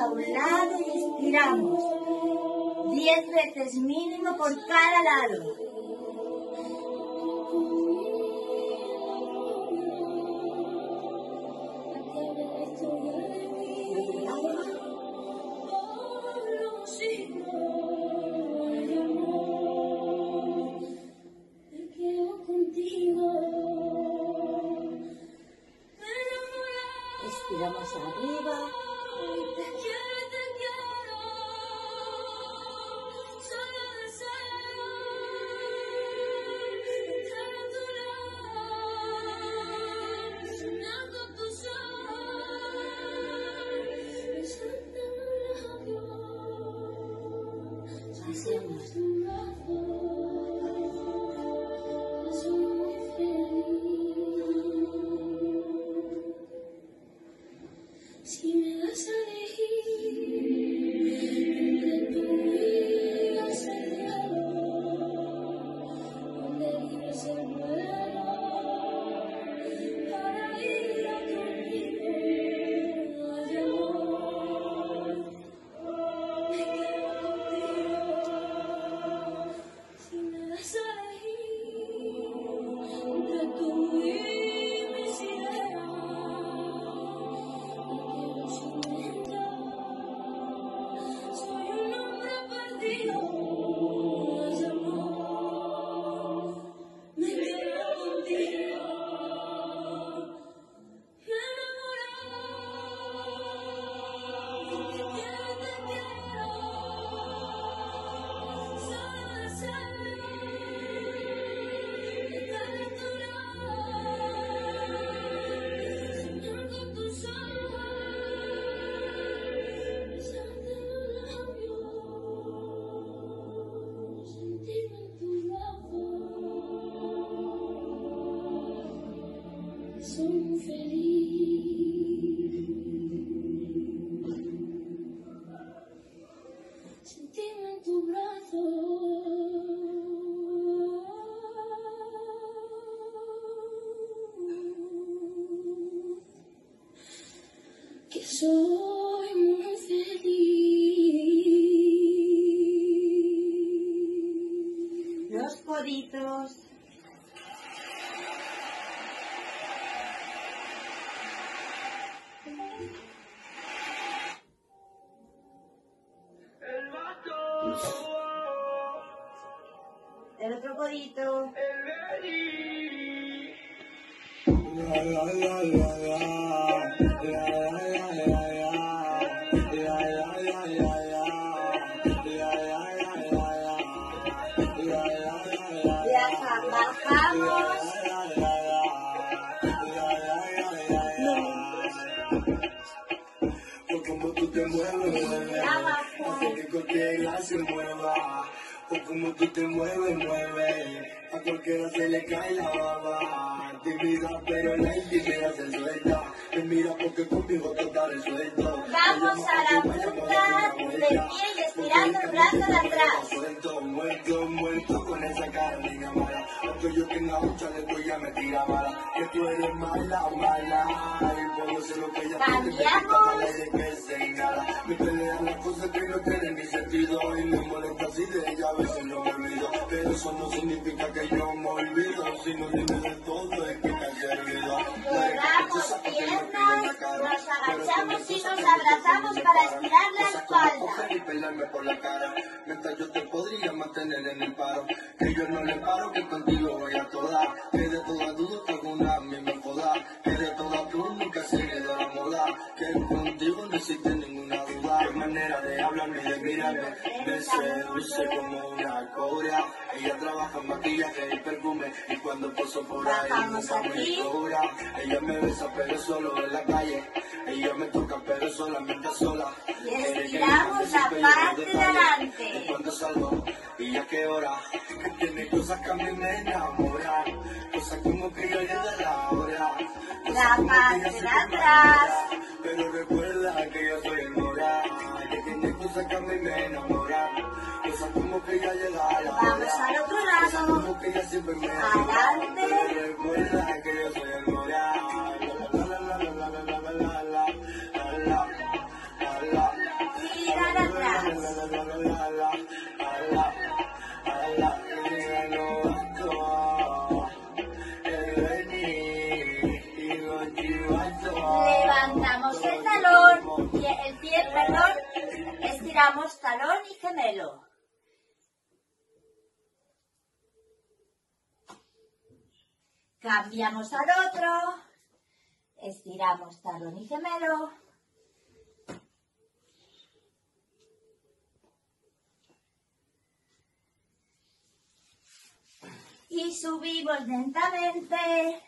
A un lado y estiramos. Diez veces mínimo por cada lado. Estiramos arriba. Gracias. Si me das a elegir Muy feliz. Sentirme en tu brazo. Que soy muy feliz. Los coditos. El vato. El otro codito. El Beni. Ya bajamos. Se mueva. O como tú te mueves, mueve. A cualquiera se le cae la baba. Tímida, pero la intimidad se suelta. Me mira porque conmigo total resuelto. Vamos a la punta del pie y estirando el brazo de atrás. Suelto, muerto, muerto con esa cara, niña mala. Aunque yo tenga mucha, le voy a meter a mala. Que tú eres mala, mala. Y puedo ser lo que ella quiere, me que inhala. Me pelean las cosas que no tienen ni sentido. Y me molesta así de ella, a veces no me olvido. Pero eso no significa que yo me olvido. Si no dime de todo, es que piernas, nos agachamos y nos abrazamos para estirar la espalda. Y pelarme por la cara. Mientras yo te podría mantener en el paro. Que yo no le paro, que contigo voy a toda. Que de toda duda que alguna a mí me joda. Que de toda tú nunca se le da la moda. Que contigo no existe. Qué manera de hablarme y de mirarme. Me seduce como una cobra. Ella trabaja en maquillaje y perfume. Y cuando paso por ahí, nunca me cobra. Ella me besa, pero solo en la calle. Ella me toca, pero solamente sola. Y estiramos la parte de adelante. Y cuando salgo, y a qué hora, que tiene cosas que a mí me enamoran. Cosas como que yo a la hora. La parte de atrás. de enamorar. Yo sabemos que ya llega la Vamos al. Sabemos que ya siempre me Recuerda que yo soy el morado. Thank you. Talón y gemelo. Cambiamos al otro. Estiramos talón y gemelo. Y subimos lentamente